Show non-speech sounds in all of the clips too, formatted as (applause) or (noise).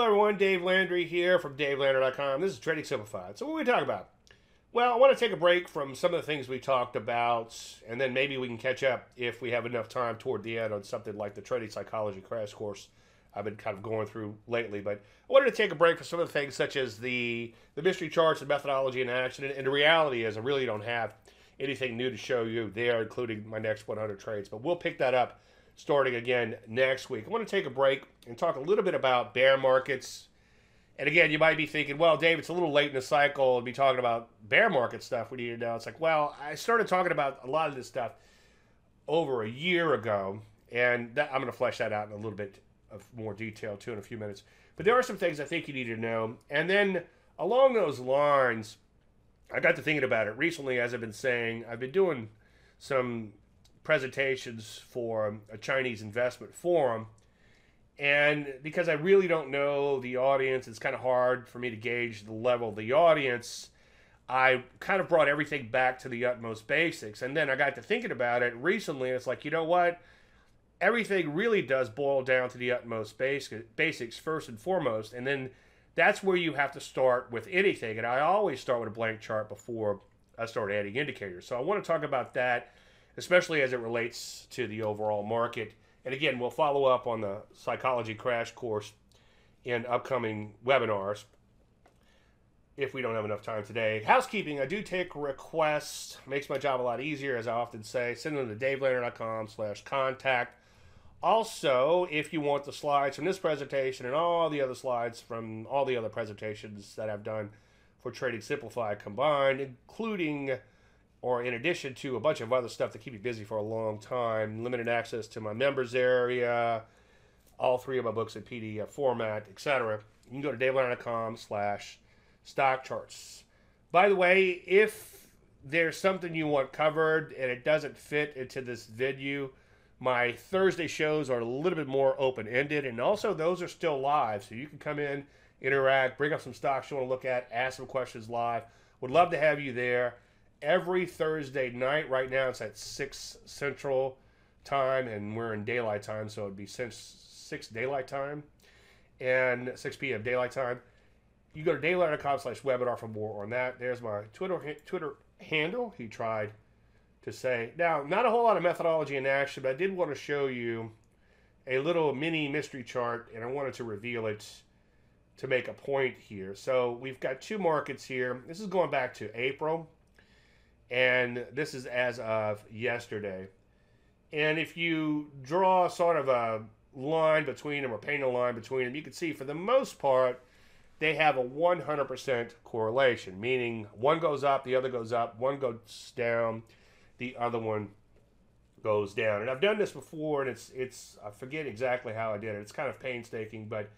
Hello, everyone. Dave Landry here from DaveLandry.com. This is Trading Simplified. So, what are we talking about? Well, I want to take a break from some of the things we talked about, and then maybe we can catch up if we have enough time toward the end on something like the Trading Psychology Crash Course I've been kind of going through lately. But I wanted to take a break from some of the things such as the, the mystery charts and methodology in action. And, and the reality is, I really don't have anything new to show you there, including my next 100 trades. But we'll pick that up starting again next week. I want to take a break and talk a little bit about bear markets. And again, you might be thinking, well, Dave, it's a little late in the cycle to be talking about bear market stuff we need to know. It's like, well, I started talking about a lot of this stuff over a year ago, and that, I'm going to flesh that out in a little bit of more detail too in a few minutes. But there are some things I think you need to know. And then along those lines, I got to thinking about it recently, as I've been saying, I've been doing some presentations for a Chinese investment forum. And because I really don't know the audience, it's kind of hard for me to gauge the level of the audience. I kind of brought everything back to the utmost basics. And then I got to thinking about it recently. And it's like, you know what? Everything really does boil down to the utmost basic, basics first and foremost. And then that's where you have to start with anything. And I always start with a blank chart before I start adding indicators. So I want to talk about that especially as it relates to the overall market. And again, we'll follow up on the psychology crash course in upcoming webinars if we don't have enough time today. Housekeeping, I do take requests. Makes my job a lot easier, as I often say. Send them to davelandry.com slash contact. Also, if you want the slides from this presentation and all the other slides from all the other presentations that I've done for Trading Simplified combined, including or in addition to a bunch of other stuff that keep you busy for a long time, limited access to my members area, all three of my books in PDF format, etc. You can go to davelandry.com slash stock charts. By the way, if there's something you want covered and it doesn't fit into this video, my Thursday shows are a little bit more open-ended, and also those are still live, so you can come in, interact, bring up some stocks you want to look at, ask some questions live. Would love to have you there every Thursday night. Right now it's at 6 Central Time, and we're in daylight time, so it'd be 6, 6 daylight time and 6 p.m. daylight time. You go to davelandry.com slash webinar for more on that. There's my Twitter Twitter handle. He tried to say. Now, not a whole lot of methodology in action, but I did want to show you a little mini mystery chart, and I wanted to reveal it to make a point here. So we've got two markets here. This is going back to April and this is as of yesterday. And if you draw sort of a line between them or paint a line between them, you can see for the most part, they have a 100% correlation, meaning one goes up, the other goes up, one goes down, the other one goes down. And I've done this before, and it's it's I forget exactly how I did it. It's kind of painstaking, but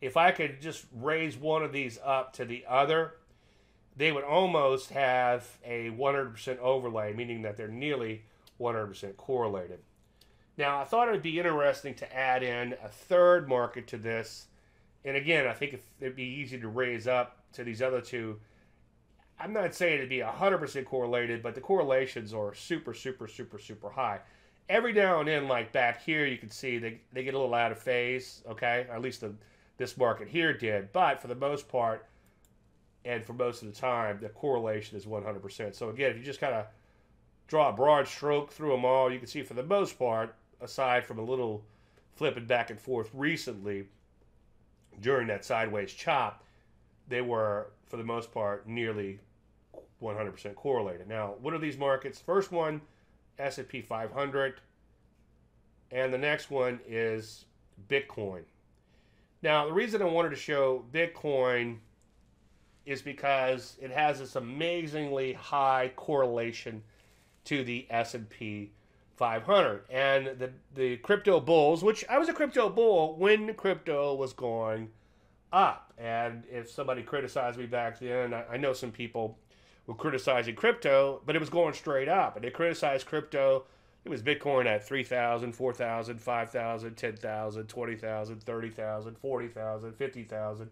if I could just raise one of these up to the other, they would almost have a 100% overlay, meaning that they're nearly 100% correlated. Now, I thought it would be interesting to add in a third market to this. And again, I think it'd be easy to raise up to these other two. I'm not saying it'd be 100% correlated, but the correlations are super, super, super, super high. Every now and then, like back here, you can see they, they get a little out of phase, okay? Or at least the, this market here did. But for the most part, and for most of the time, the correlation is 100%. So again, if you just kind of draw a broad stroke through them all, you can see for the most part, aside from a little flipping back and forth recently during that sideways chop, they were for the most part nearly 100% correlated. Now, what are these markets? First one, S&P 500, and the next one is Bitcoin. Now, the reason I wanted to show Bitcoin is because it has this amazingly high correlation to the S&P 500 and the the crypto bulls which I was a crypto bull when crypto was going up. And if somebody criticized me back then I, I know some people were criticizing crypto but it was going straight up. And they criticized crypto it was bitcoin at 3000 4000 5000 10000 20000 30000 40000 50000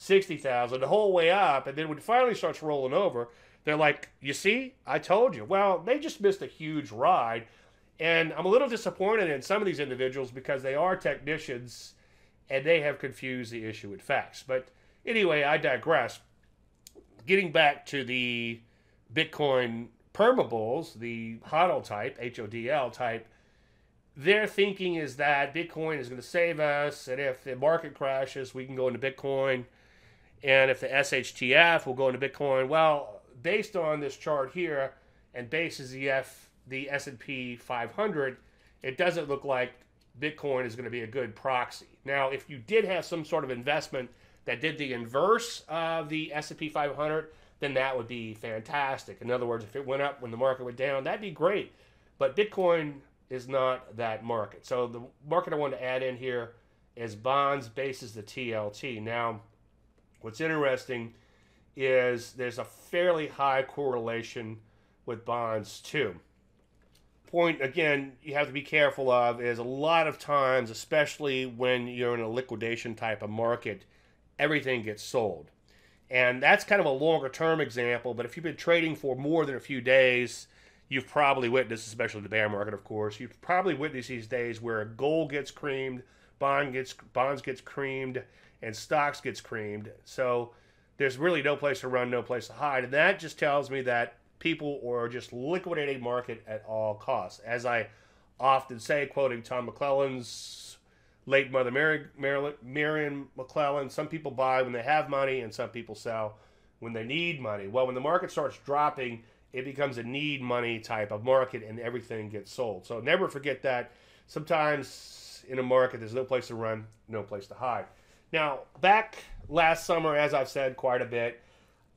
60,000 the whole way up. And then when it finally starts rolling over, they're like, you see, I told you. Well, they just missed a huge ride. And I'm a little disappointed in some of these individuals because they are technicians and they have confused the issue with facts. But anyway, I digress. Getting back to the Bitcoin permabulls, the HODL type, HODL type, their thinking is that Bitcoin is going to save us, and if the market crashes, we can go into Bitcoin, and if the SHTF will go into Bitcoin. Well, based on this chart here, and bases the F the S&P 500, it doesn't look like Bitcoin is going to be a good proxy. Now, if you did have some sort of investment that did the inverse of the S&P 500, then that would be fantastic. In other words, if it went up when the market went down, that'd be great. But Bitcoin is not that market. So the market I want to add in here is bonds basis the TLT. Now, what's interesting is there's a fairly high correlation with bonds too. Point again, you have to be careful of is a lot of times, especially when you're in a liquidation type of market, everything gets sold. And that's kind of a longer term example, but if you've been trading for more than a few days, you've probably witnessed, especially the bear market, of course, you've probably witnessed these days where gold gets creamed, bond gets bonds gets creamed, and stocks gets creamed. So there's really no place to run, no place to hide, and that just tells me that people are just liquidating market at all costs. As I often say, quoting Tom McClellan's late mother Mary, Mary, Marion McClellan. Some people buy when they have money, and some people sell when they need money. Well, when the market starts dropping, it becomes a need money type of market, and everything gets sold. So never forget that. Sometimes in a market, there's no place to run, no place to hide. Now, back last summer, as I've said quite a bit,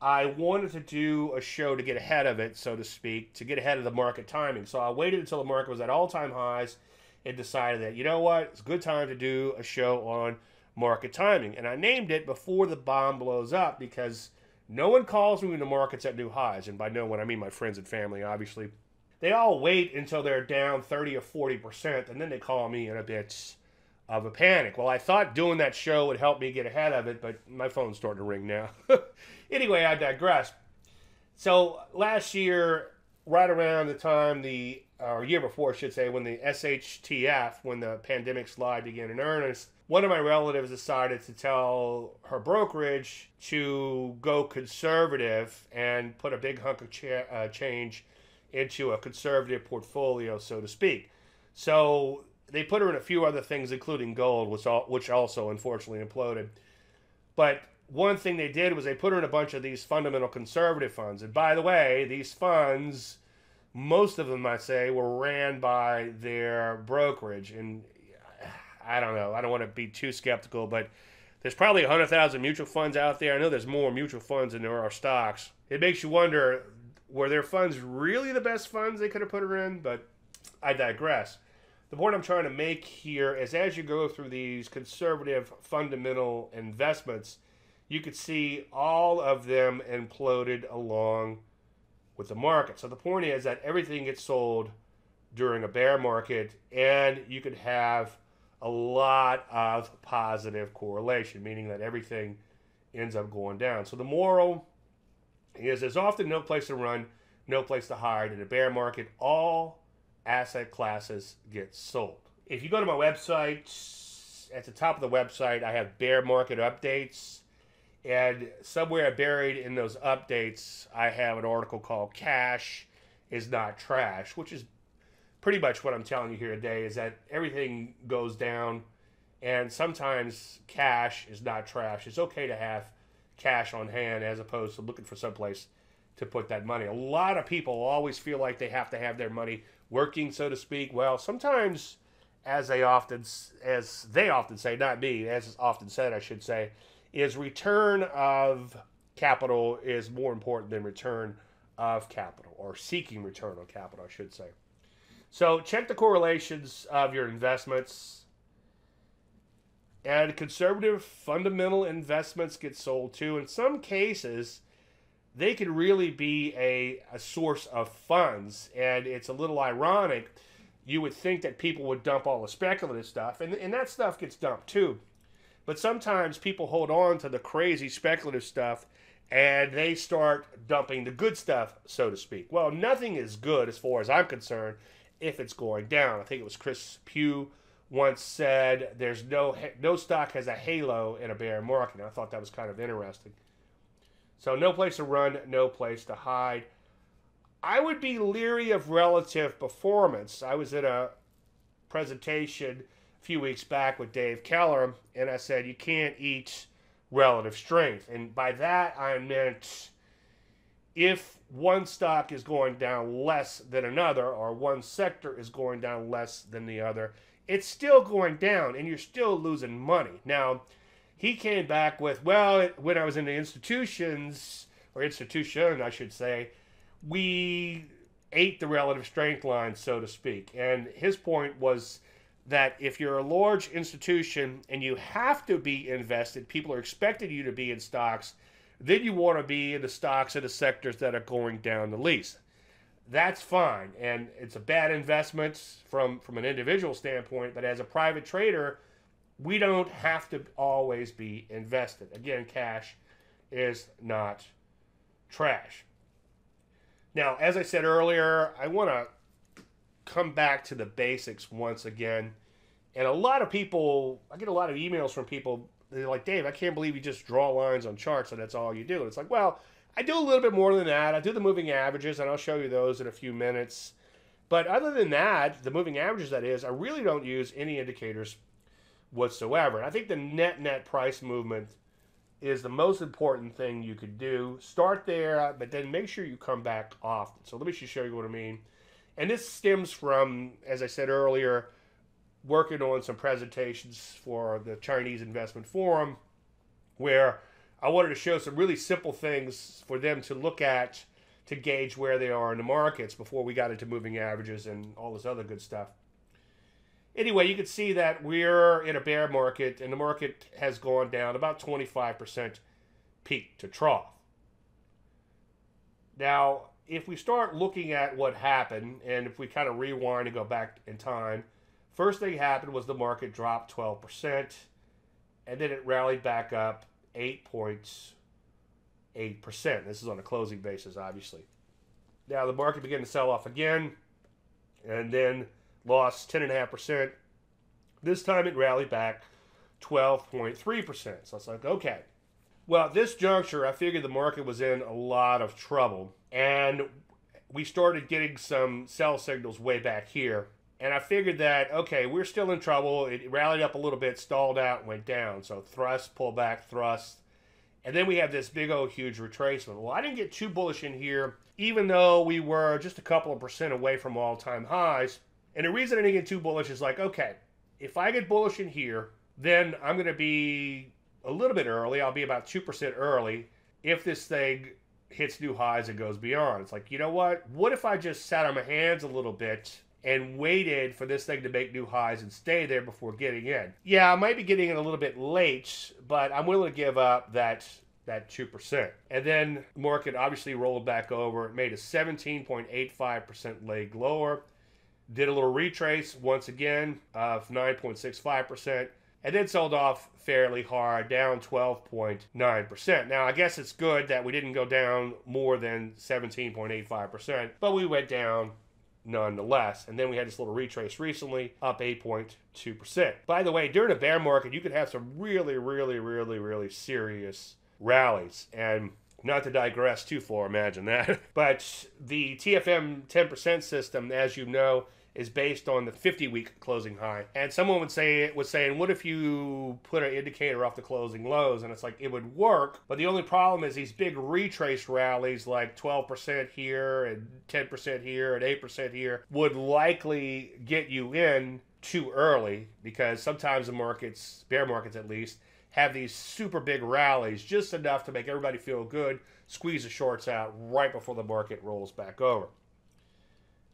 I wanted to do a show to get ahead of it, so to speak, to get ahead of the market timing. So I waited until the market was at all time highs and decided that, you know what, it's a good time to do a show on market timing. And I named it Before the Bomb Blows Up because no one calls me when the market's at new highs. And by no one, I mean my friends and family, obviously. They all wait until they're down 30 or 40%, and then they call me in a bit of a panic. Well, I thought doing that show would help me get ahead of it, but my phone's starting to ring now. (laughs) anyway, I digress. So last year, right around the time the or year before, I should say, when the SHTF, when the pandemic slide began in earnest, one of my relatives decided to tell her brokerage to go conservative and put a big hunk of cha- uh, change into a conservative portfolio, so to speak. So they put her in a few other things, including gold, which, all, which also unfortunately imploded. But one thing they did was they put her in a bunch of these fundamental conservative funds. And by the way, these funds most of them, I say, were ran by their brokerage. And uh, I don't know, I don't want to be too skeptical, but there's probably 100,000 mutual funds out there. I know there's more mutual funds than there are stocks. It makes you wonder were their funds really the best funds they could have put her in? But I digress. The point I'm trying to make here is as you go through these conservative fundamental investments, you could see all of them imploded along with the market. So the point is that everything gets sold during a bear market, and you could have a lot of positive correlation, meaning that everything ends up going down. So the moral is there's often no place to run, no place to hide. In a bear market, all asset classes get sold. If you go to my website, at the top of the website, I have bear market updates and somewhere buried in those updates, I have an article called Cash is Not Trash, which is pretty much what I'm telling you here today is that everything goes down and sometimes cash is not trash. It's okay to have cash on hand as opposed to looking for someplace to put that money. A lot of people always feel like they have to have their money working, so to speak. Well, sometimes, as they often as they often say, not me, as is often said, I should say, is return of capital is more important than return of capital or seeking return on capital, I should say. So check the correlations of your investments. And conservative fundamental investments get sold too. In some cases, they can really be a, a source of funds. And it's a little ironic. You would think that people would dump all the speculative stuff, and, and that stuff gets dumped too. But sometimes people hold on to the crazy speculative stuff and they start dumping the good stuff, so to speak. Well, nothing is good as far as I'm concerned if it's going down. I think it was Chris Pugh once said there's no no stock has a halo in a bear market. And I thought that was kind of interesting. So no place to run, no place to hide. I would be leery of relative performance. I was at a presentation a few weeks back with Dave Keller, and I said you can't eat relative strength. And by that I meant if one stock is going down less than another, or one sector is going down less than the other, it's still going down and you're still losing money. Now, he came back with, well, when I was in the institutions, or institution, I should say, we ate the relative strength line, so to speak. And his point was that if you're a large institution and you have to be invested, people are expecting you to be in stocks, then you want to be in the stocks of the sectors that are going down the least. That's fine, and it's a bad investment from from an individual standpoint. But as a private trader, we don't have to always be invested. Again, cash is not trash. Now, as I said earlier, I want to come back to the basics once again. And a lot of people, I get a lot of emails from people. They're like, Dave, I can't believe you just draw lines on charts and that's all you do. And it's like, well, I do a little bit more than that. I do the moving averages, and I'll show you those in a few minutes. But other than that, the moving averages, that is, I really don't use any indicators whatsoever. And I think the net net price movement is the most important thing you could do. Start there, but then make sure you come back often. So let me just show you what I mean. And this stems from, as I said earlier, working on some presentations for the Chinese Investment Forum, where I wanted to show some really simple things for them to look at to gauge where they are in the markets before we got into moving averages and all this other good stuff anyway, you can see that we're in a bear market, and the market has gone down about 25% peak to trough. Now, if we start looking at what happened, and if we kind of rewind and go back in time, first thing happened was the market dropped 12%, and then it rallied back up 8.8%. This is on a closing basis, obviously. Now, the market began to sell off again, and then lost 10.5%. This time it rallied back 12.3%. So it's like, okay. Well, at this juncture, I figured the market was in a lot of trouble. And we started getting some sell signals way back here. And I figured that, okay, we're still in trouble. It rallied up a little bit, stalled out, went down. So thrust, pull back, thrust. And then we have this big old huge retracement. Well, I didn't get too bullish in here, even though we were just a couple of percent away from all time highs. And the reason I didn't get too bullish is like, okay, if I get bullish in here, then I'm going to be a little bit early. I'll be about 2% early if this thing hits new highs and goes beyond. It's like, you know what? What if I just sat on my hands a little bit and waited for this thing to make new highs and stay there before getting in? Yeah, I might be getting in a little bit late, but I'm willing to give up that that 2%. And then the market obviously rolled back over. It made a 17.85% leg lower. Did a little retrace once again of 9.65%, and then sold off fairly hard, down 12.9%. Now, I guess it's good that we didn't go down more than 17.85%, but we went down nonetheless. And then we had this little retrace recently, up 8.2%. By the way, during a bear market, you could have some really, really, really, really serious rallies. And not to digress too far, imagine that. (laughs) But the TFM 10% system, as you know, is based on the 50 week closing high. And someone would say it was saying, what if you put an indicator off the closing lows? And it's like it would work, but the only problem is these big retrace rallies like 12% here and 10% here and 8% here would likely get you in too early because sometimes the markets, bear markets at least, have these super big rallies, just enough to make everybody feel good, squeeze the shorts out right before the market rolls back over.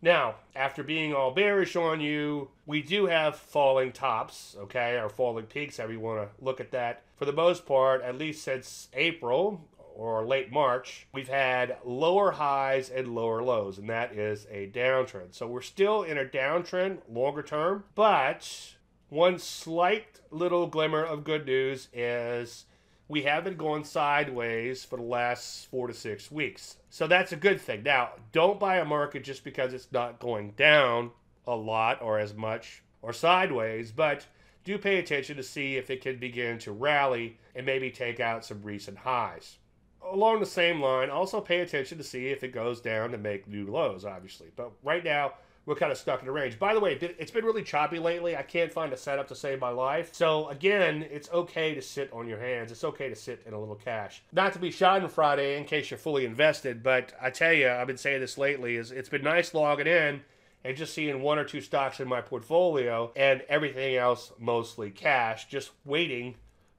Now, after being all bearish on you, we do have falling tops, okay, or falling peaks, however you want to look at that. For the most part, at least since April or late March, we've had lower highs and lower lows, and that is a downtrend. So we're still in a downtrend longer term, but one slight little glimmer of good news is we have been going sideways for the last four to six weeks. So that's a good thing. Now, don't buy a market just because it's not going down a lot or as much. or sideways, but do pay attention to see if it can begin to rally and maybe take out some recent highs. Along the same line, also pay attention to see if it goes down to make new lows, obviously. But right now, we're kind of stuck in the range. By the way, it's been really choppy lately. I can't find a setup to save my life. So again, it's okay to sit on your hands. It's okay to sit in a little cash. Not to be Friday in case you're fully invested, but I tell you, I've been saying this lately, is it's been nice logging in and just seeing one or two stocks in my portfolio and everything else mostly cash, just waiting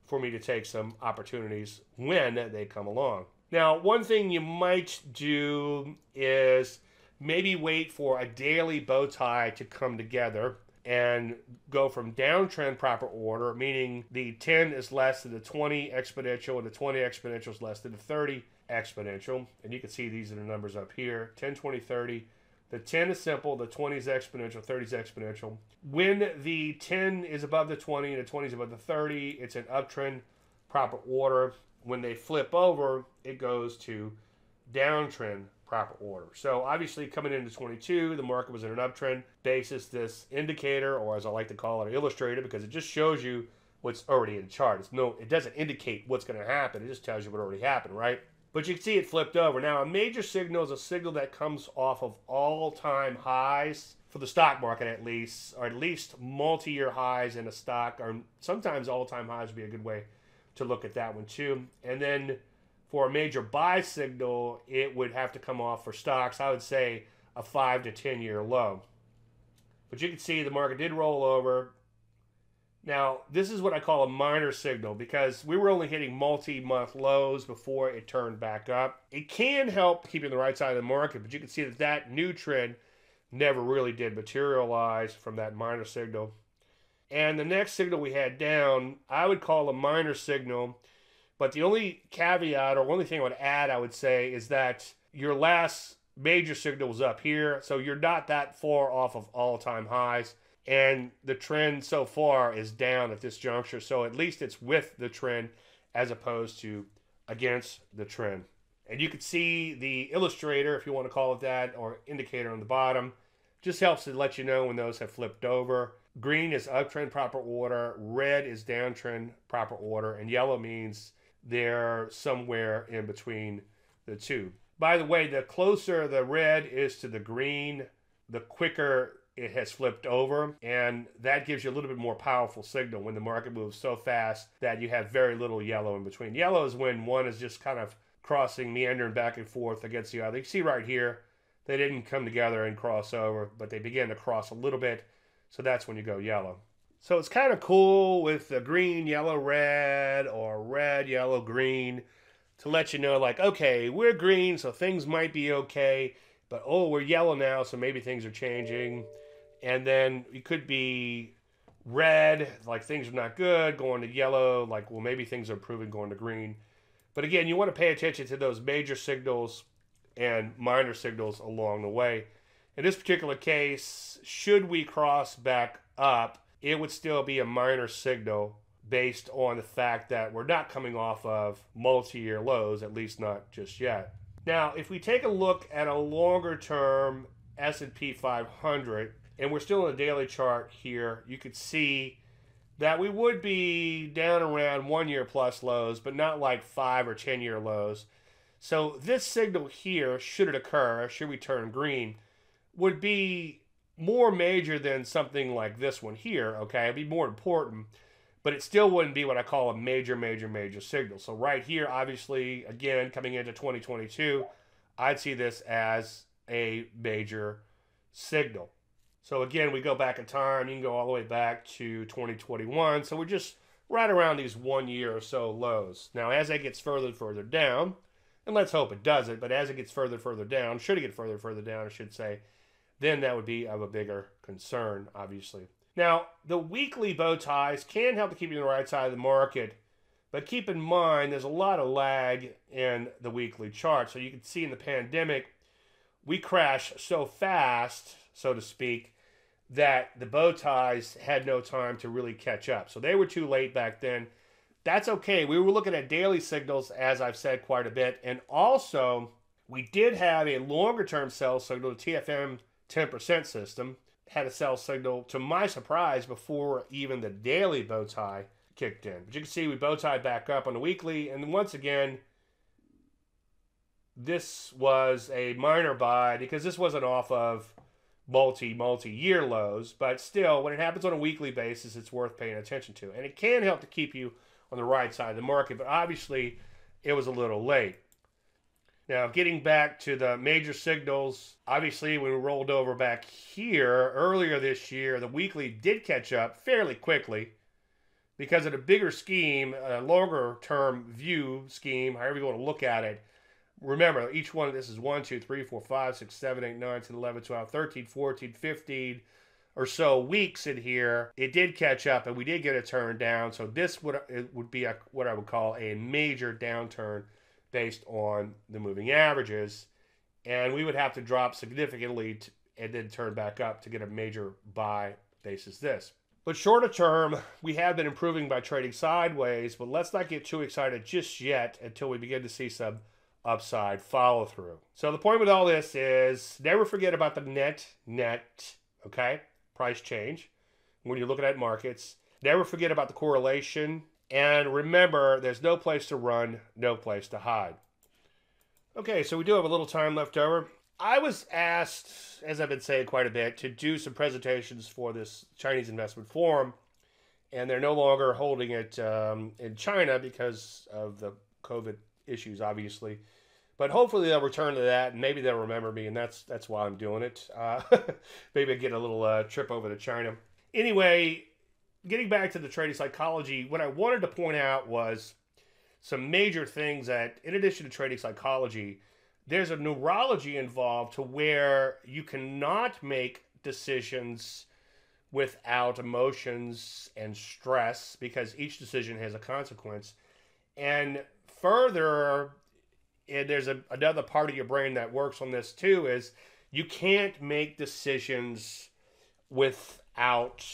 for me to take some opportunities when they come along. Now, one thing you might do is maybe wait for a daily bow tie to come together and go from downtrend proper order, meaning the 10 is less than the 20 exponential and the 20 exponential is less than the 30 exponential. And you can see these are the numbers up here 10, 20, 30. The 10 is simple, the 20 is exponential, 30 is exponential. When the 10 is above the 20 and the 20 is above the 30, it's an uptrend, proper order. When they flip over, it goes to downtrend, proper order. So obviously coming into 22, the market was in an uptrend basis. This indicator, or as I like to call it, illustrator, because it just shows you what's already in the chart. It's no, it doesn't indicate what's going to happen. It just tells you what already happened, right? But you can see it flipped over. Now, a major signal is a signal that comes off of all-time highs for the stock market, at least, or at least multi-year highs in a stock, or sometimes all-time highs would be a good way to look at that one too. And then for a major buy signal, it would have to come off for stocks. I would say a five to ten year low. But you can see the market did roll over. Now, this is what I call a minor signal because we were only hitting multi month lows before it turned back up. It can help keeping the right side of the market, but you can see that that new trend never really did materialize from that minor signal. And the next signal we had down, I would call a minor signal. But the only caveat or only thing I would add, I would say, is that your last major signal was up here. So you're not that far off of all time highs. And the trend so far is down at this juncture. So at least it's with the trend as opposed to against the trend. And you can see the illustrator, if you want to call it that, or indicator on the bottom. Just helps to let you know when those have flipped over. Green is uptrend proper order, red is downtrend proper order, and yellow means they're somewhere in between the two. By the way, the closer the red is to the green, the quicker it has flipped over, and that gives you a little bit more powerful signal when the market moves so fast that you have very little yellow in between. Yellow is when one is just kind of crossing, meandering back and forth against the other. You see right here, they didn't come together and cross over, but they began to cross a little bit, so that's when you go yellow. So it's kind of cool with the green, yellow, red, or red, yellow, green to let you know, like, okay, we're green, so things might be okay, but oh, we're yellow now, so maybe things are changing and then it could be red, like things are not good, going to yellow, like well maybe things are improving, going to green. But again, you want to pay attention to those major signals and minor signals along the way. In this particular case, should we cross back up, it would still be a minor signal based on the fact that we're not coming off of multi-year lows, at least not just yet. Now, if we take a look at a longer term S&P 500, and we're still in a daily chart here, you could see that we would be down around one year plus lows, but not like five or 10 year lows. So this signal here, should it occur, should we turn green, would be more major than something like this one here, okay? It'd be more important, but it still wouldn't be what I call a major, major, major signal. So right here, obviously, again, coming into 2022, I'd see this as a major signal. So again, we go back in time. You can go all the way back to 2021. So we're just right around these one year or so lows. Now, as it gets further and further down, and let's hope it doesn't, but as it gets further and further down, should it get further and further down, I should say, then that would be of a bigger concern, obviously. Now, the weekly bow ties can help to keep you on the right side of the market, but keep in mind there's a lot of lag in the weekly chart. So you can see in the pandemic, we crashed so fast so to speak, that the bow ties had no time to really catch up. So they were too late back then. That's okay. We were looking at daily signals, as I've said quite a bit. And also, we did have a longer term sell signal, the TFM 10% system. had a sell signal to my surprise before even the daily bow tie kicked in. But you can see we bow tied back up on the weekly, and once again, this was a minor buy because this wasn't off of multi multi year lows, but still, when it happens on a weekly basis, it's worth paying attention to, and it can help to keep you on the right side of the market. But obviously, it was a little late. Now, getting back to the major signals, obviously, when we rolled over back here earlier this year, the weekly did catch up fairly quickly because of the bigger scheme, a longer term view scheme, however you want to look at it. Remember, each one of this is 1, 2, 3, 4, 5, 6, 7, 8, 9, 10, 11, 12, 13, 14, 15 or so weeks in here. It did catch up and we did get a turn down. So this would, it would be a, what I would call a major downturn based on the moving averages. And we would have to drop significantly to, and then turn back up to get a major buy basis this. But shorter term, we have been improving by trading sideways, but let's not get too excited just yet until we begin to see some upside follow through. So the point with all this is never forget about the net net, okay? Price change when you're looking at markets. Never forget about the correlation and remember, there's no place to run, no place to hide. Okay, so we do have a little time left over. I was asked, as I've been saying quite a bit, to do some presentations for this Chinese investment forum, and they're no longer holding it um, in China because of the COVID issues, obviously. But hopefully they'll return to that, and maybe they'll remember me, and that's that's why I'm doing it. Uh, (laughs) maybe I get a little uh, trip over to China. Anyway, getting back to the trading psychology, what I wanted to point out was some major things that, in addition to trading psychology, there's a neurology involved to where you cannot make decisions without emotions and stress because each decision has a consequence. And further, and there's a, another part of your brain that works on this too is you can't make decisions without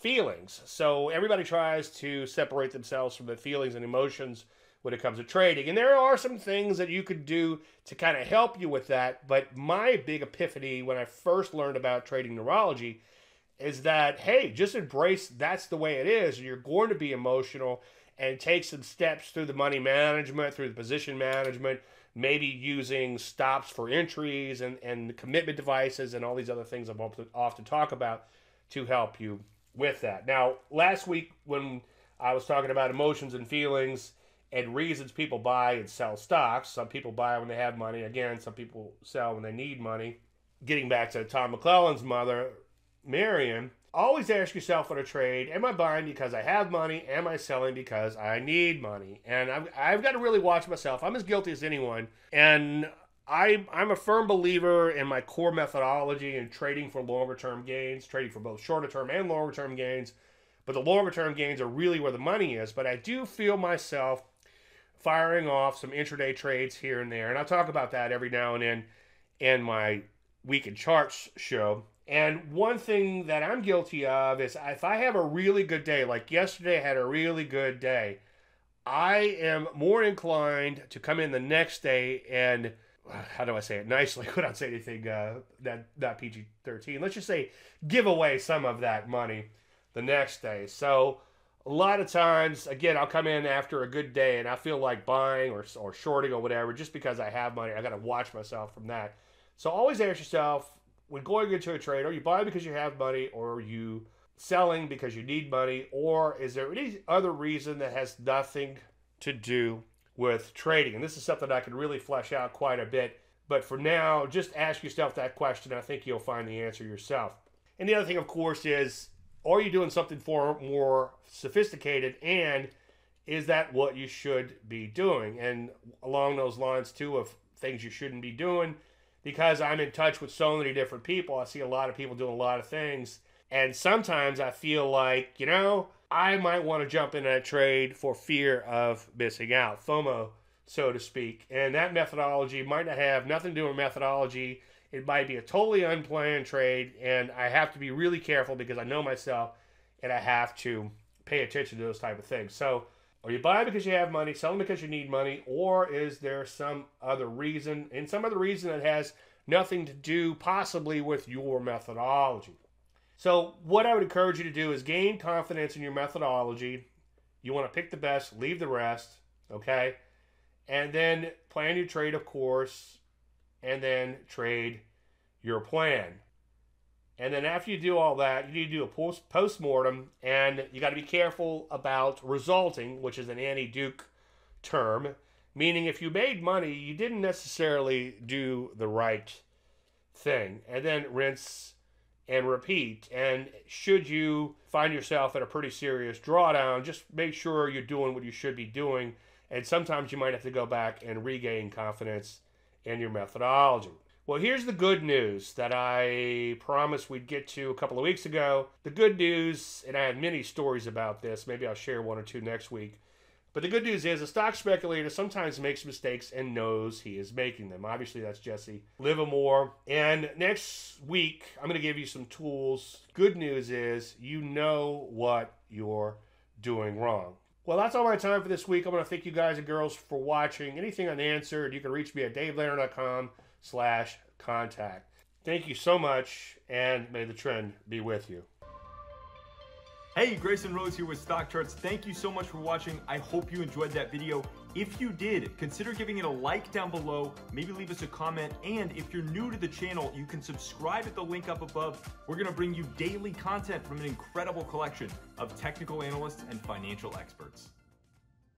feelings. So everybody tries to separate themselves from the feelings and emotions when it comes to trading. And there are some things that you could do to kind of help you with that. But my big epiphany when I first learned about trading neurology is that, hey, just embrace that's the way it is. You're going to be emotional and take some steps through the money management, through the position management, maybe using stops for entries and, and commitment devices and all these other things often, often talk about to help you with that. Now, last week when I was talking about emotions and feelings and reasons people buy and sell stocks, some people buy when they have money. Again, some people sell when they need money. Getting back to Tom McClellan's mother, Marion, always ask yourself on a trade, am I buying because I have money? Am I selling because I need money? And I've, I've got to really watch myself. I'm as guilty as anyone. And I, I'm a firm believer in my core methodology in trading for longer term gains, trading for both shorter term and longer term gains. But the longer term gains are really where the money is. But I do feel myself firing off some intraday trades here and there. And I'll talk about that every now and then in my weekend charts show. And one thing that I'm guilty of is if I have a really good day, like yesterday I had a really good day, I am more inclined to come in the next day and how do I say it nicely (laughs) without saying anything uh, that not PG thirteen. Let's just say give away some of that money the next day. So a lot of times, again, I'll come in after a good day and I feel like buying or or shorting or whatever just because I have money. I got to watch myself from that. So always ask yourself when going into a trade: Are you buying because you have money, or are you selling because you need money, or is there any other reason that has nothing to do with trading? And this is something I can really flesh out quite a bit. But for now, just ask yourself that question. I think you'll find the answer yourself. And the other thing, of course, is are you doing something for more sophisticated? And is that what you should be doing? And along those lines, too, of things you shouldn't be doing, because I'm in touch with so many different people, I see a lot of people doing a lot of things. And sometimes I feel like, you know, I might want to jump in that trade for fear of missing out, FOMO, so to speak. And that methodology might not have nothing to do with methodology. It might be a totally unplanned trade, and I have to be really careful because I know myself, and I have to pay attention to those type of things. So, are you buying because you have money, selling because you need money, or is there some other reason, and some other reason that has nothing to do possibly with your methodology? So, what I would encourage you to do is gain confidence in your methodology. You want to pick the best, leave the rest, okay? And then plan your trade, of course, and then trade your plan. And then after you do all that, you need to do a post post-mortem, and you got to be careful about resulting, which is an Annie Duke term, meaning if you made money, you didn't necessarily do the right thing. And then rinse and repeat. And should you find yourself in a pretty serious drawdown, just make sure you're doing what you should be doing. And sometimes you might have to go back and regain confidence in your methodology. Well, here's the good news that I promised we'd get to a couple of weeks ago. The good news, and I had many stories about this, maybe I'll share one or two next week. But the good news is a stock speculator sometimes makes mistakes and knows he is making them. Obviously, that's Jesse Livermore. And next week, I'm going to give you some tools. Good news is you know what you're doing wrong. Well, that's all my time for this week. I want to thank you guys and girls for watching. Anything unanswered, you can reach me at davelandry.com slash contact. Thank you so much, and may the trend be with you. Hey, Grayson Rose here with Stock Charts. Thank you so much for watching. I hope you enjoyed that video. If you did, consider giving it a like down below, maybe leave us a comment, and if you're new to the channel, you can subscribe at the link up above. We're gonna bring you daily content from an incredible collection of technical analysts and financial experts.